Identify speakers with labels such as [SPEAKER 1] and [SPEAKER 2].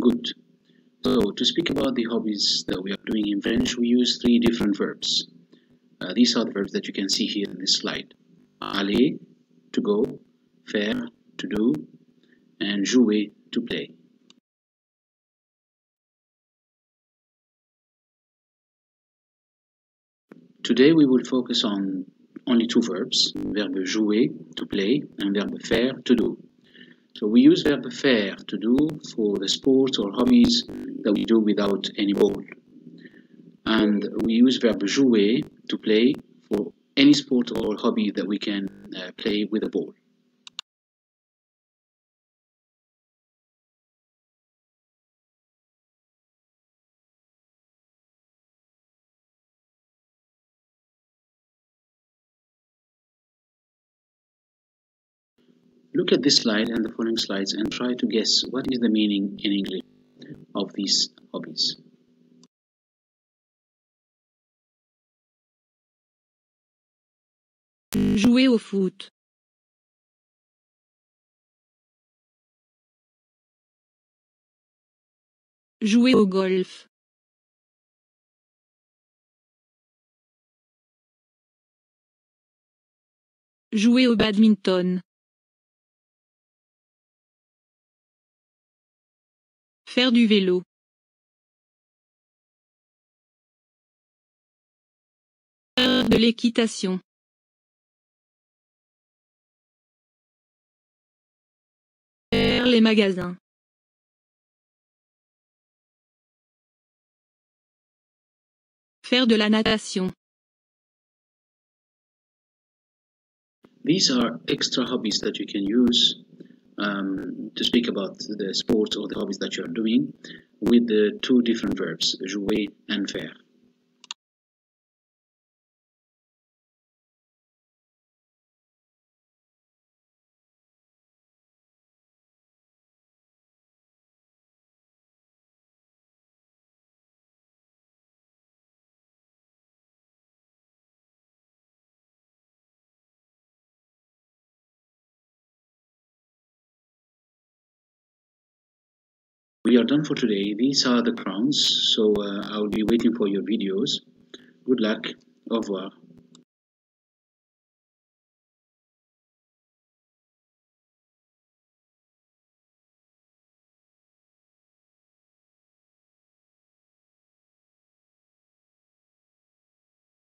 [SPEAKER 1] Good. So to speak about the hobbies that we are doing in French, we use three different verbs. Uh, these are the verbs that you can see here in this slide. Aller, to go, faire, to do, and jouer, to play. Today we will focus on only two verbs, verbe jouer, to play, and verbe faire, to do. So we use verb faire to do for the sports or hobbies that we do without any ball. And we use verb jouer to play for any sport or hobby that we can uh, play with a ball. Look at this slide and the following slides and try to guess what is the meaning in English of these hobbies.
[SPEAKER 2] Jouer au foot. Jouer au golf. Jouer au badminton. Faire du vélo. Faire de l'équitation. Faire les magasins. Faire de la natation.
[SPEAKER 1] These are extra hobbies that you can use um, to speak about the sports or the hobbies that you're doing with the two different verbs, jouer and faire. We are done for today. These are the crowns, so uh, I'll be waiting for your videos. Good luck. Au revoir.